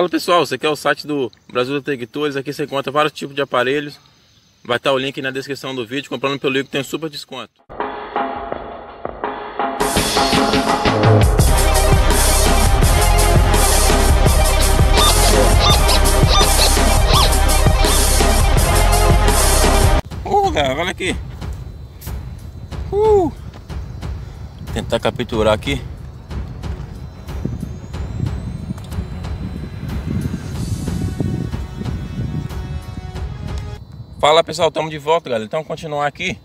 Fala pessoal, esse aqui é o site do Brasil Detectores, aqui você encontra vários tipos de aparelhos. Vai estar o link na descrição do vídeo, comprando pelo link tem um super desconto. Uh, galera, olha aqui. Uh. Tentar capturar aqui. Fala pessoal, estamos de volta galera, então continuar aqui.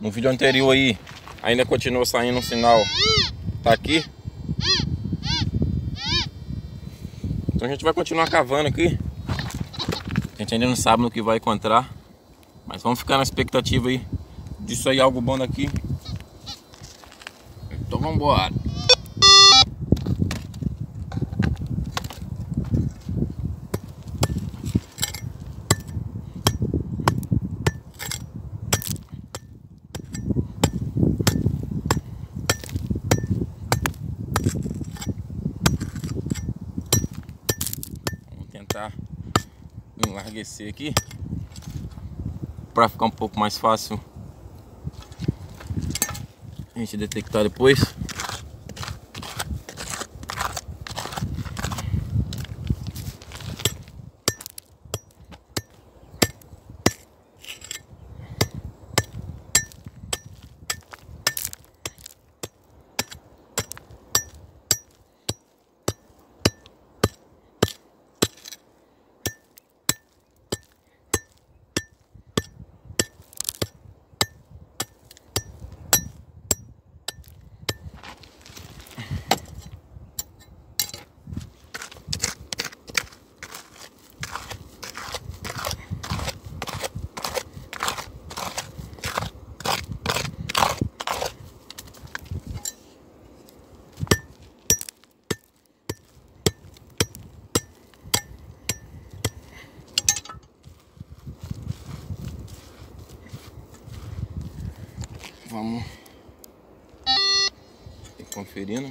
No vídeo anterior aí Ainda continua saindo um sinal. Tá aqui. Então a gente vai continuar cavando aqui. A gente ainda não sabe no que vai encontrar. Mas vamos ficar na expectativa aí Disso aí algo bom daqui. Então vamos embora tentar aqui para ficar um pouco mais fácil a gente detectar depois Vamos conferindo.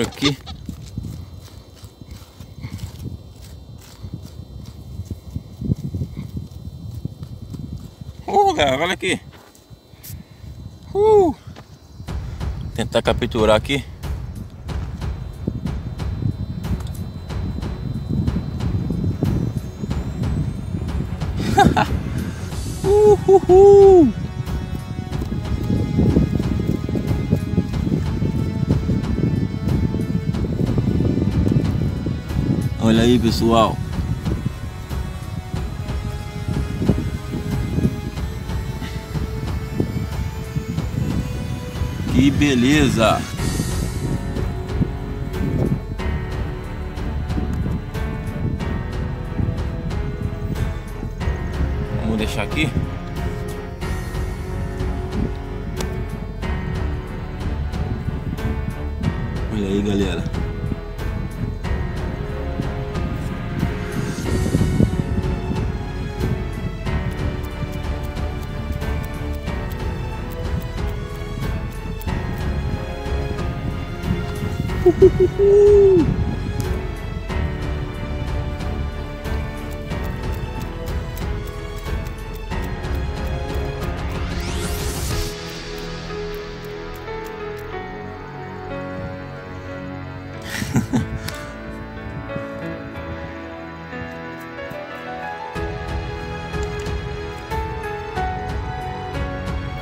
Por aqui. Uh, galera, olha aqui. Uh. Tentar capturar aqui. uh, aí, pessoal. Que beleza! Vamos deixar aqui. Olha aí, galera.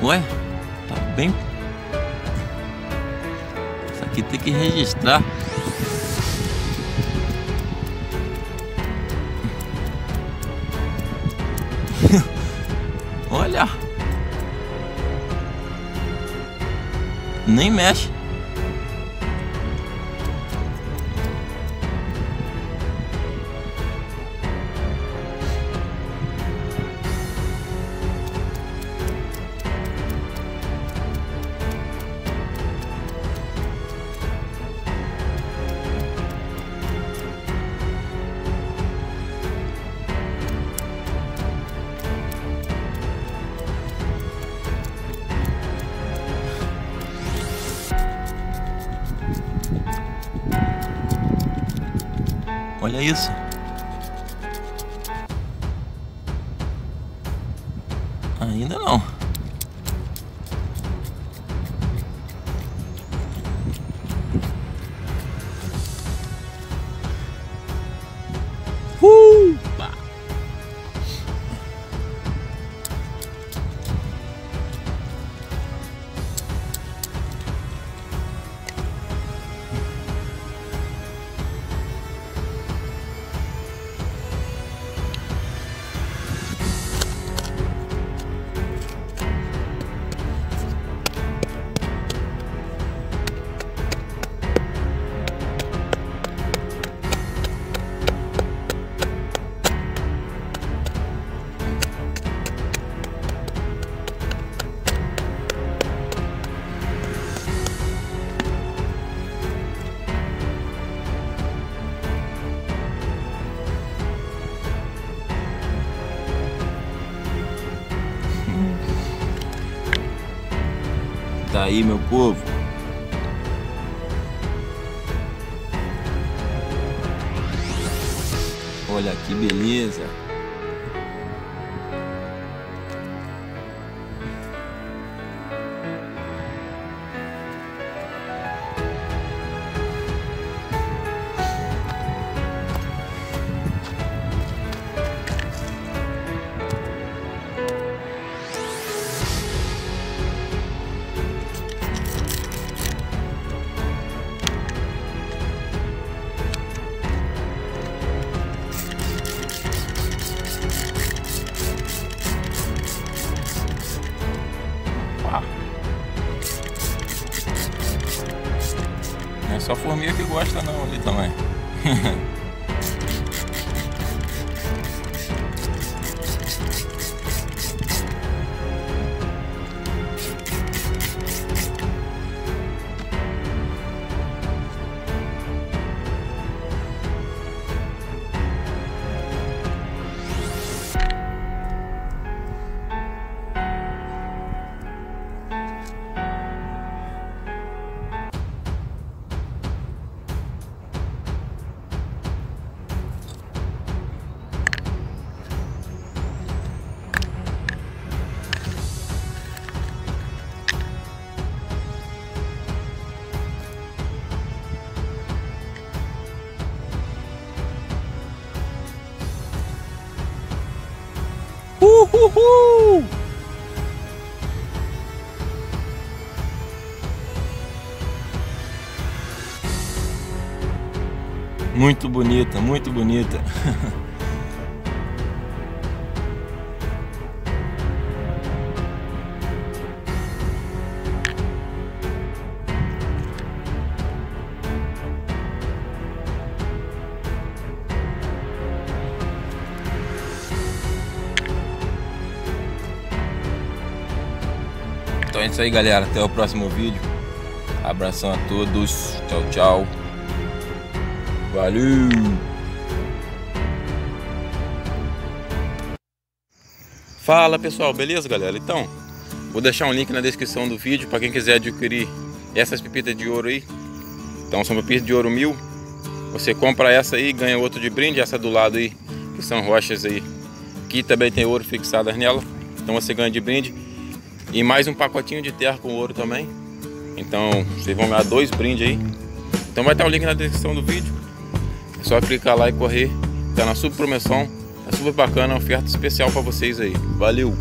Ué, tá bem Aqui tem que registrar. Olha. Nem mexe. Olha isso. Ainda não. Tá aí, meu povo. Olha que beleza. Não ali também. Uhul! Muito bonita, muito bonita. Então é isso aí, galera. Até o próximo vídeo. Abração a todos. Tchau, tchau. Valeu! Fala pessoal, beleza galera? Então, vou deixar um link na descrição do vídeo para quem quiser adquirir essas pepitas de ouro aí. Então são pepitas de ouro mil. Você compra essa aí, ganha outro de brinde, essa do lado aí, que são rochas aí. Aqui também tem ouro fixadas nela. Então você ganha de brinde. E mais um pacotinho de terra com ouro também. Então vocês vão ganhar dois brindes aí. Então vai estar o link na descrição do vídeo. É só clicar lá e correr. Tá na super promoção. É super bacana, oferta especial para vocês aí. Valeu!